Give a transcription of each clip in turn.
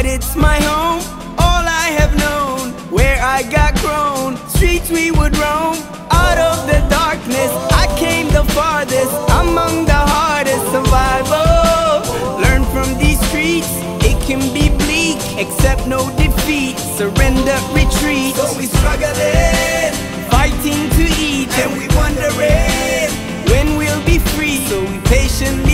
But it's my home, all I have known, where I got grown. Streets we would roam, out of the darkness, I came the farthest, among the hardest survival. Learn from these streets, it can be bleak, accept no defeat, surrender, retreat. So we struggling, fighting to eat, and we wondering when we'll be free. So we patiently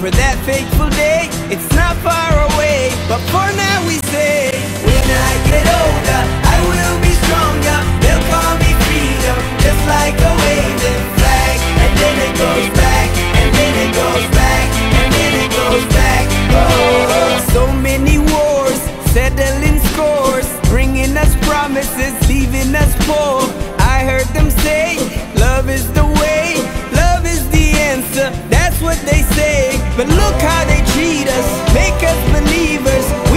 for that fateful day. It's not far away, but for now we say, when I get older, I will be stronger. They'll call me freedom, just like a waving flag, and then it goes back, and then it goes back, and then it goes back. Oh, so many wars, settling scores, bringing us promises, leaving us poor. I heard them say, love is the way, love is the answer. That's what they say. But look how they treat us, make us believers.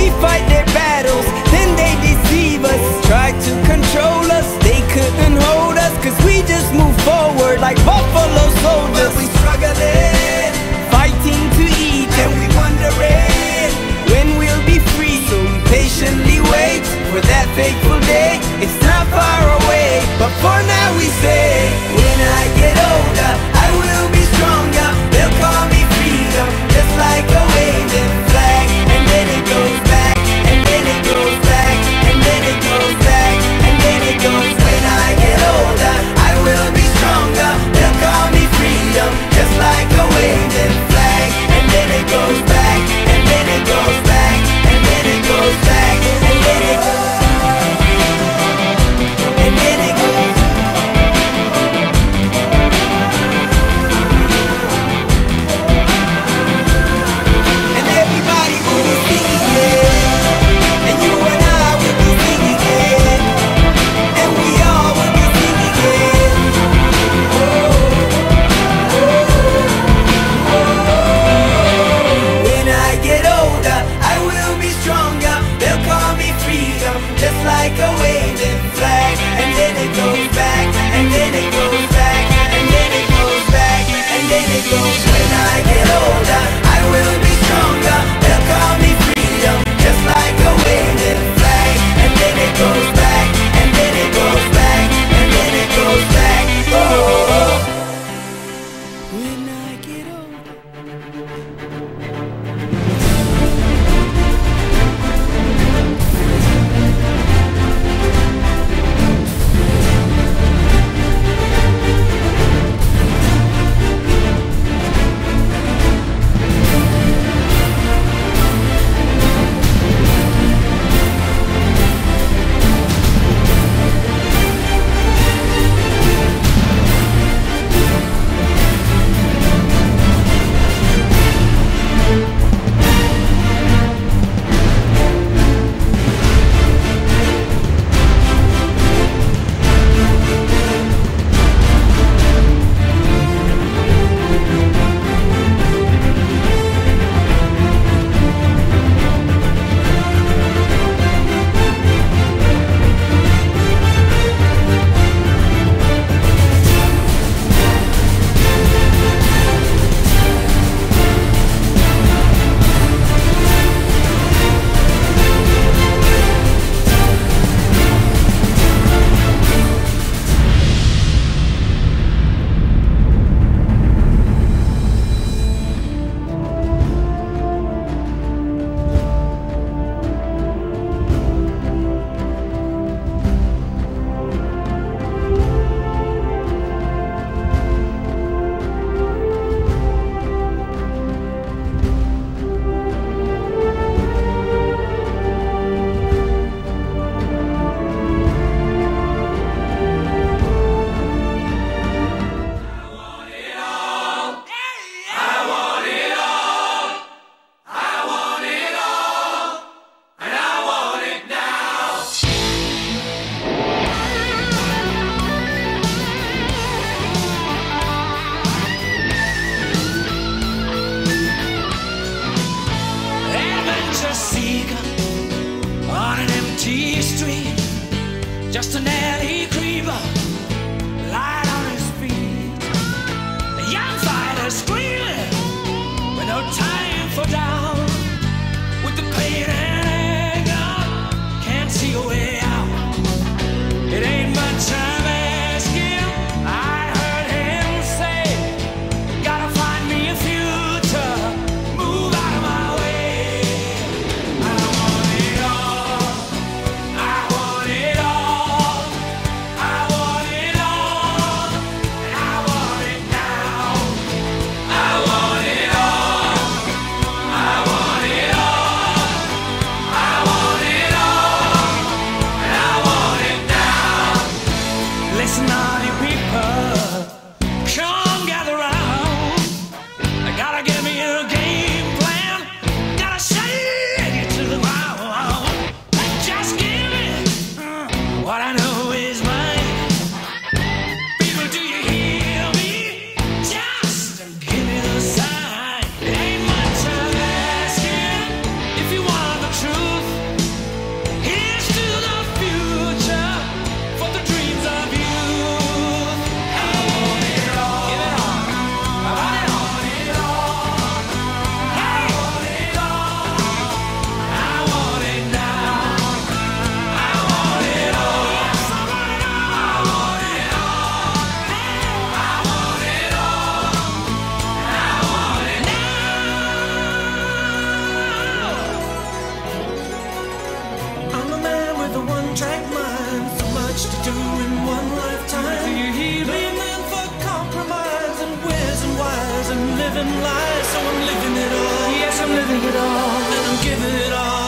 Living life, so I'm living it all. Yes, I'm living it all. And I'm giving it all.